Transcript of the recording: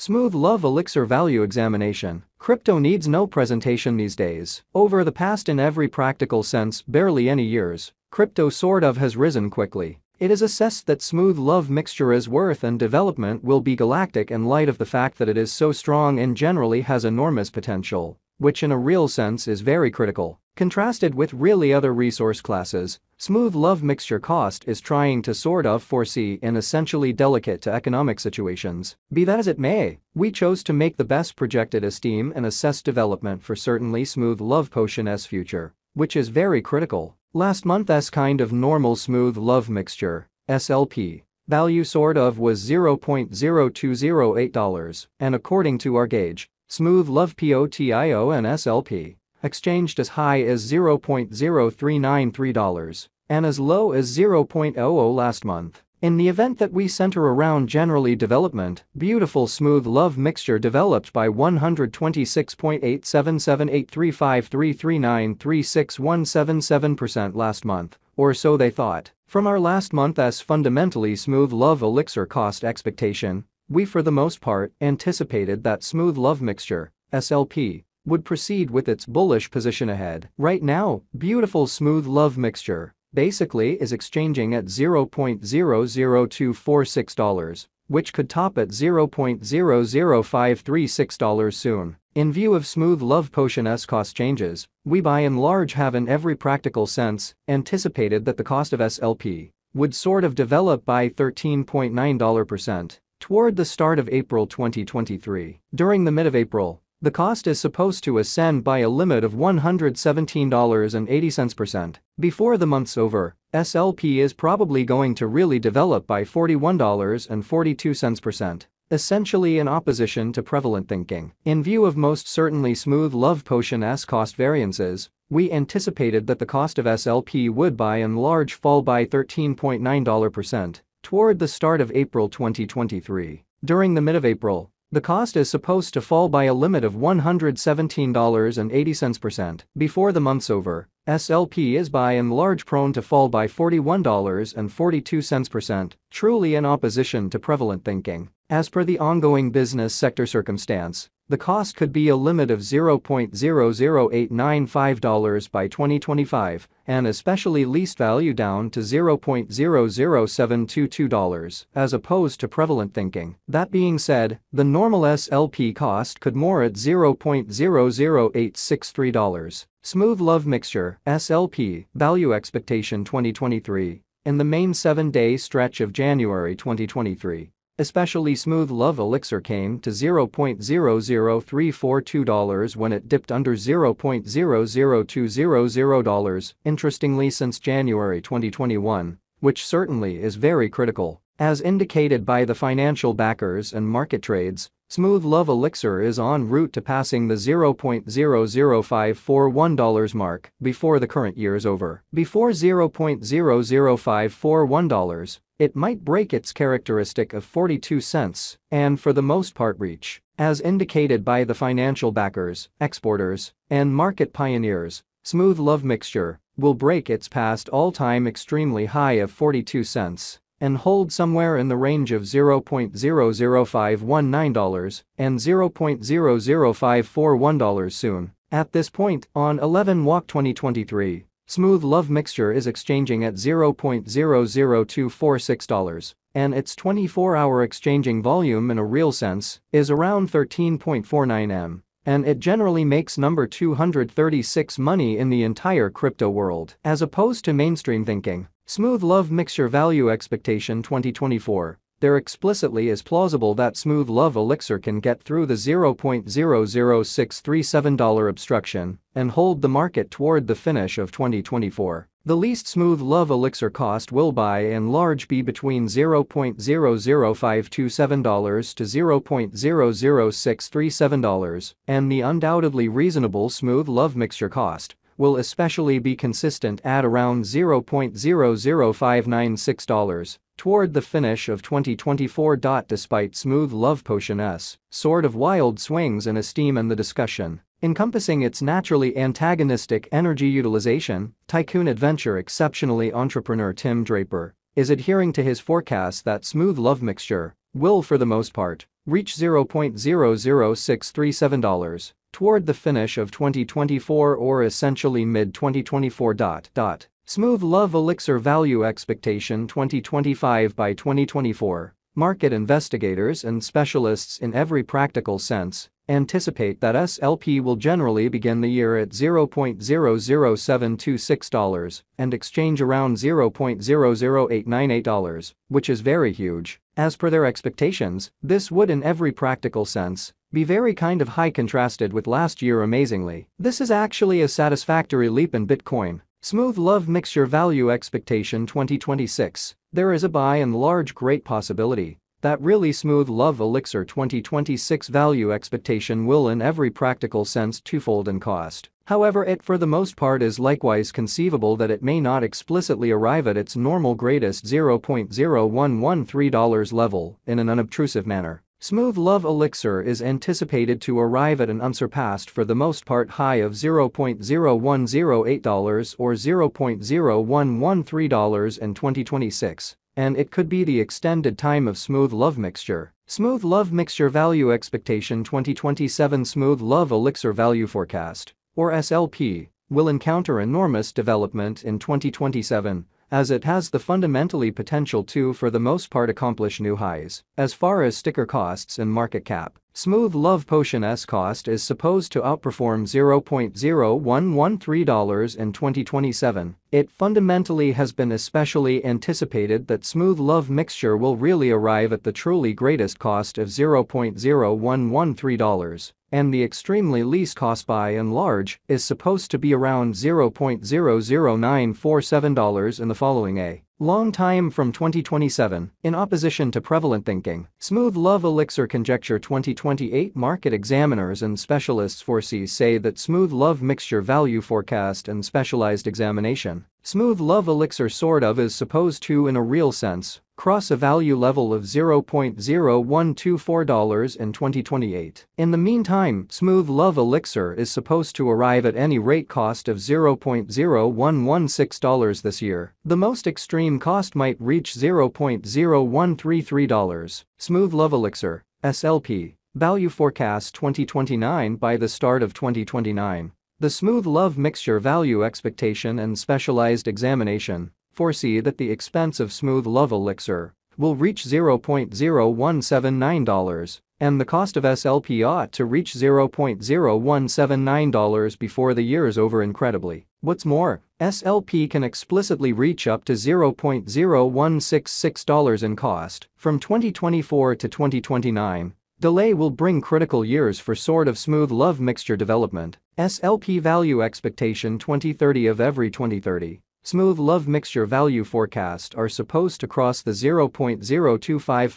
Smooth Love Elixir Value Examination. Crypto needs no presentation these days. Over the past in every practical sense, barely any years, crypto sort of has risen quickly. It is assessed that Smooth Love mixture is worth and development will be galactic in light of the fact that it is so strong and generally has enormous potential, which in a real sense is very critical. Contrasted with really other resource classes, Smooth Love Mixture cost is trying to sort of foresee in essentially delicate to economic situations. Be that as it may, we chose to make the best projected esteem and assess development for certainly Smooth Love Potion's future, which is very critical. Last month's kind of normal Smooth Love Mixture, SLP, value sort of was $0.0208 and according to our gauge, Smooth Love POTIO and SLP exchanged as high as $0.0393 and as low as 0.00 last month. In the event that we center around generally development, beautiful smooth love mixture developed by 126.87783533936177% last month, or so they thought. From our last month's fundamentally smooth love elixir cost expectation, we for the most part anticipated that smooth love mixture, SLP, would proceed with its bullish position ahead. Right now, beautiful smooth love mixture basically is exchanging at $0.00246, which could top at $0.00536 soon. In view of smooth love potion's cost changes, we by and large have in every practical sense anticipated that the cost of SLP would sort of develop by 13.9% toward the start of April 2023. During the mid of April, the cost is supposed to ascend by a limit of $117.80%. Before the month's over, SLP is probably going to really develop by $41.42%, essentially in opposition to prevalent thinking. In view of most certainly smooth love potion-s cost variances, we anticipated that the cost of SLP would by and large fall by 13.9% toward the start of April 2023. During the mid of April, the cost is supposed to fall by a limit of $117.80%. Before the month's over, SLP is by and large prone to fall by $41.42%, truly in opposition to prevalent thinking. As per the ongoing business sector circumstance, the cost could be a limit of $0.00895 by 2025 and especially least value down to $0.00722 as opposed to prevalent thinking. That being said, the normal SLP cost could more at $0.00863. Smooth Love Mixture SLP Value Expectation 2023 in the main 7-day stretch of January 2023. Especially smooth love elixir came to $0.00342 when it dipped under $0.00200. Interestingly since January 2021, which certainly is very critical. As indicated by the financial backers and market trades, Smooth Love Elixir is en route to passing the $0.00541 mark before the current year is over. Before $0.00541, it might break its characteristic of 42 cents and for the most part reach, as indicated by the financial backers, exporters, and market pioneers, Smooth Love Mixture will break its past all-time extremely high of 42 cents and hold somewhere in the range of $0.00519 and $0.00541 soon. At this point, on 11 Walk 2023, Smooth Love Mixture is exchanging at $0.00246 and its 24-hour exchanging volume in a real sense is around 13.49 M and it generally makes number 236 money in the entire crypto world. As opposed to mainstream thinking, Smooth Love Mixture Value Expectation 2024 there explicitly is plausible that Smooth Love Elixir can get through the $0.00637 obstruction and hold the market toward the finish of 2024. The least Smooth Love Elixir cost will by and large be between $0.00527 to $0.00637 and the undoubtedly reasonable Smooth Love Mixture cost will especially be consistent at around $0.00596 toward the finish of 2024. Despite Smooth Love Potion's sort of wild swings in esteem and the discussion, encompassing its naturally antagonistic energy utilization, Tycoon Adventure exceptionally entrepreneur Tim Draper is adhering to his forecast that Smooth Love Mixture will for the most part reach $0.00637 toward the finish of 2024 or essentially mid-2024. Smooth Love Elixir Value Expectation 2025 by 2024 Market investigators and specialists in every practical sense anticipate that SLP will generally begin the year at $0.00726 and exchange around $0.00898, which is very huge. As per their expectations, this would in every practical sense be very kind of high contrasted with last year amazingly. This is actually a satisfactory leap in Bitcoin. Smooth Love Mixture Value Expectation 2026 There is a by and large great possibility that really smooth love elixir 2026 value expectation will in every practical sense twofold in cost. However it for the most part is likewise conceivable that it may not explicitly arrive at its normal greatest $0.0113 level in an unobtrusive manner. Smooth Love Elixir is anticipated to arrive at an unsurpassed for the most part high of $0.0108 or $0.0113 in 2026 and it could be the extended time of Smooth Love Mixture. Smooth Love Mixture Value Expectation 2027 Smooth Love Elixir Value Forecast, or SLP, will encounter enormous development in 2027 as it has the fundamentally potential to for the most part accomplish new highs. As far as sticker costs and market cap, Smooth Love Potion's cost is supposed to outperform $0.0113 in 2027. It fundamentally has been especially anticipated that Smooth Love Mixture will really arrive at the truly greatest cost of $0.0113 and the extremely least cost by and large is supposed to be around $0.00947 in the following A. Long time from 2027, in opposition to prevalent thinking, Smooth Love Elixir Conjecture 2028 market examiners and specialists foresee say that Smooth Love Mixture Value Forecast and Specialized Examination Smooth Love Elixir sort of is supposed to in a real sense cross a value level of $0.0124 in 2028. In the meantime, Smooth Love Elixir is supposed to arrive at any rate cost of $0.0116 this year. The most extreme cost might reach $0.0133. Smooth Love Elixir, SLP, value forecast 2029 by the start of 2029. The Smooth Love Mixture Value Expectation and Specialized Examination foresee that the expense of Smooth Love Elixir will reach $0.0179 and the cost of SLP ought to reach $0.0179 before the year is over incredibly. What's more, SLP can explicitly reach up to $0.0166 in cost from 2024 to 2029 Delay will bring critical years for sort of smooth love mixture development. SLP value expectation 2030 of every 2030. Smooth love mixture value forecast are supposed to cross the 0.025